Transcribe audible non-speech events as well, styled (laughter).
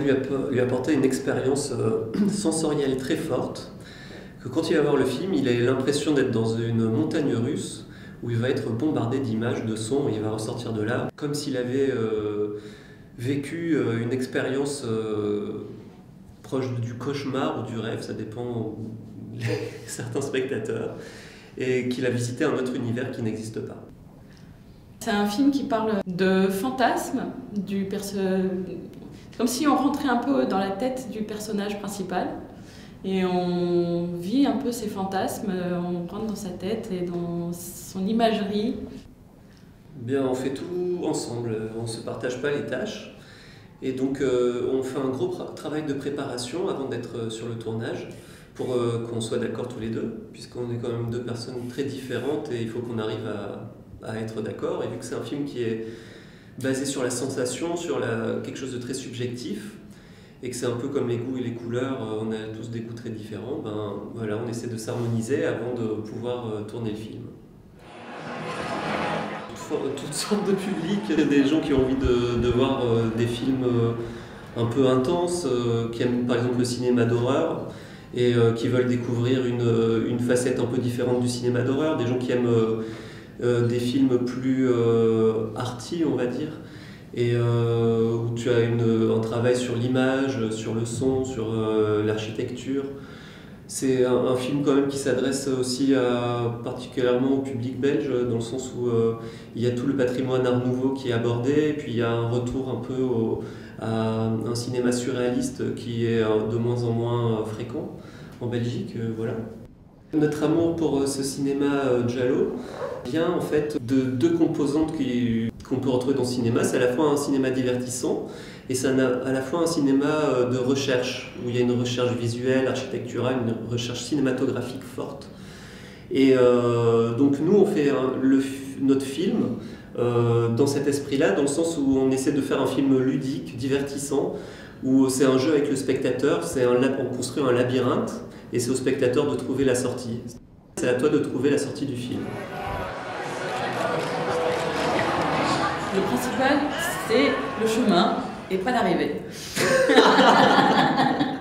lui, lui apporter une expérience euh, (clears throat) sensorielle très forte, que quand il va voir le film, il a l'impression d'être dans une montagne russe où il va être bombardé d'images, de sons, et il va ressortir de là comme s'il avait euh, vécu euh, une expérience proche du cauchemar ou du rêve, ça dépend de (laughs) (laughs) certains spectateurs, et qu'il a visité un autre univers qui n'existe pas. C'est un film qui parle de fantasmes, du comme si on rentrait un peu dans la tête du personnage principal et on vit un peu ses fantasmes, on rentre dans sa tête et dans son imagerie. Bien, on fait tout ensemble, on ne se partage pas les tâches. Et donc euh, on fait un gros travail de préparation avant d'être euh, sur le tournage pour euh, qu'on soit d'accord tous les deux, puisqu'on est quand même deux personnes très différentes et il faut qu'on arrive à être d'accord. Et vu que c'est un film qui est basé sur la sensation, sur la, quelque chose de très subjectif, et que c'est un peu comme les goûts et les couleurs, euh, on a tous des goûts très différents, ben voilà, on essaie de s'harmoniser avant de pouvoir euh, tourner le film. Toutes sortes de publics, des gens qui ont envie de, de voir euh, des films un peu intenses, qui aiment par exemple le cinéma d'horreur et qui veulent découvrir une, une, facette un peu différente du cinéma d'horreur, des gens qui aiment des films plus euh, arty, on va dire, et euh, où tu as un travail sur l'image, sur le son, sur l'architecture. C'est un, film quand même qui s'adresse aussi particulièrement au public belge, dans le sens où il y a tout le patrimoine art nouveau qui est abordé, et puis il y a un retour un peu à un cinéma surréaliste qui est de moins en moins fréquent en Belgique. voilà. Notre amour pour ce cinéma giallo, vient en fait de deux composantes qu'on peut retrouver dans le cinéma. C'est à la fois un cinéma divertissant et c'est à la fois un cinéma euh, de recherche, où il y a une recherche visuelle, architecturale, une recherche cinématographique forte. Et euh, donc nous, on fait notre film euh, dans cet esprit-là, dans le sens où on essaie de faire un film ludique, divertissant, où c'est un jeu avec le spectateur, c'est on construit un labyrinthe, et c'est au spectateur de trouver la sortie. C'est à toi de trouver la sortie du film. Le principal, c'est le chemin et pas l'arrivée. (laughs)